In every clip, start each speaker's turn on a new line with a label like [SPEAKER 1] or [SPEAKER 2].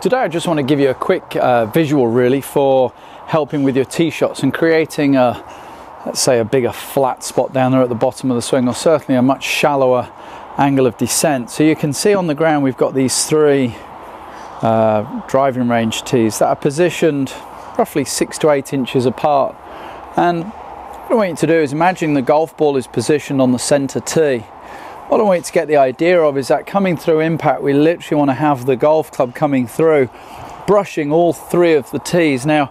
[SPEAKER 1] Today I just want to give you a quick uh, visual really for helping with your tee shots and creating a, let's say a bigger flat spot down there at the bottom of the swing or certainly a much shallower angle of descent. So you can see on the ground we've got these three uh, driving range tees that are positioned roughly six to eight inches apart and what I want you to do is imagine the golf ball is positioned on the center tee what I want you to get the idea of is that coming through impact, we literally want to have the golf club coming through, brushing all three of the tees. Now,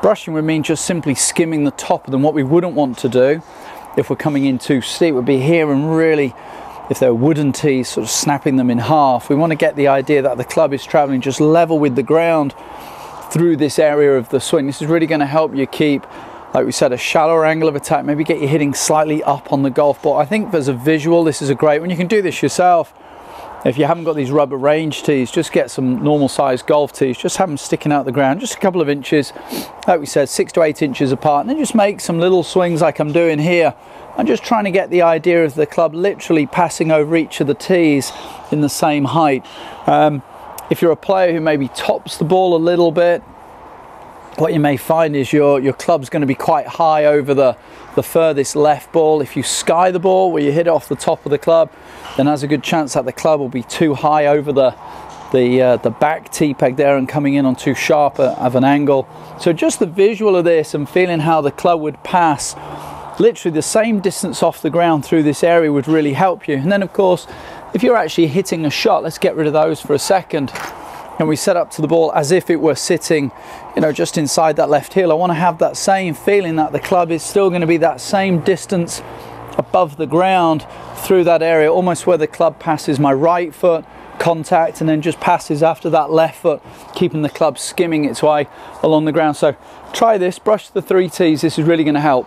[SPEAKER 1] brushing would mean just simply skimming the top of them. What we wouldn't want to do if we're coming in too steep would be here and really, if they're wooden tees, sort of snapping them in half. We want to get the idea that the club is traveling just level with the ground through this area of the swing. This is really going to help you keep like we said, a shallower angle of attack, maybe get you hitting slightly up on the golf ball. I think as a visual, this is a great one. You can do this yourself. If you haven't got these rubber range tees, just get some normal sized golf tees, just have them sticking out the ground, just a couple of inches, like we said, six to eight inches apart, and then just make some little swings like I'm doing here. I'm just trying to get the idea of the club literally passing over each of the tees in the same height. Um, if you're a player who maybe tops the ball a little bit, what you may find is your, your club's going to be quite high over the, the furthest left ball. If you sky the ball where you hit it off the top of the club, then there's a good chance that the club will be too high over the, the, uh, the back tee peg there and coming in on too sharp a, of an angle. So just the visual of this and feeling how the club would pass literally the same distance off the ground through this area would really help you. And then of course, if you're actually hitting a shot, let's get rid of those for a second and we set up to the ball as if it were sitting you know just inside that left heel. I want to have that same feeling that the club is still going to be that same distance above the ground through that area almost where the club passes my right foot contact and then just passes after that left foot keeping the club skimming its way along the ground. So try this brush the three tees this is really going to help